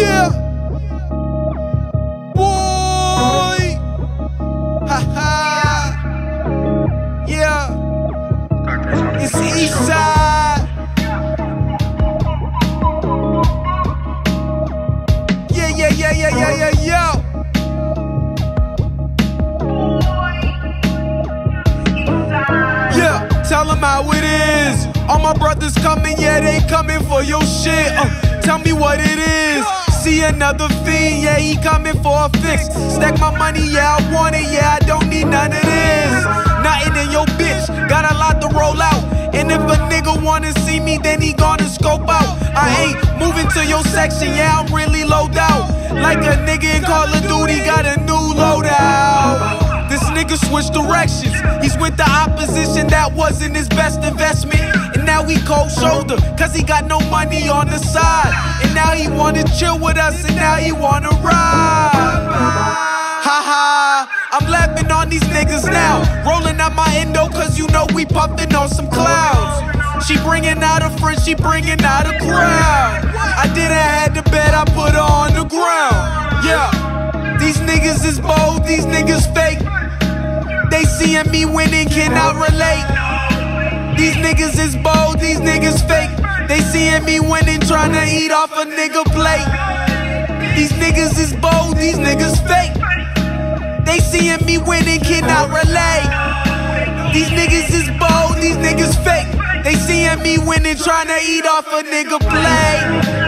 Yeah. Boy. Ha ha. Yeah. It's East Side. Yeah, yeah, yeah, yeah, yeah, yeah, yeah. Yeah, tell them how it is. All my brothers coming, yeah, they coming for your shit. Uh, tell me what it is. See another fiend, yeah, he coming for a fix. Stack my money, yeah, I want it, yeah, I don't need none of this. Nothing in your bitch, got a lot to roll out. And if a nigga wanna see me, then he gonna scope out. I ain't moving to your section, yeah, I'm really low out. Like a nigga in Call of Duty, got a new loadout. This nigga switched directions. He's with the opposition, that wasn't his best investment. And now he cold shoulder, cause he got no money on the side. Wanna chill with us, and now he wanna ride. Ha ha, I'm laughing on these niggas now. Rolling out my endo, cause you know we puffin' on some clouds. She bringing out a friend, she bringing out a crowd. I didn't had to bet, I put her on the ground. Yeah, these niggas is bold, these niggas fake. They seeing me winning, cannot relate. These niggas is bold, these niggas fake. Me trying to eat off a nigga plate. These niggas is bold, these niggas fake. They seeing me winning, cannot relate. These niggas is bold, these niggas fake. They seeing me winning, trying to eat off a nigga plate.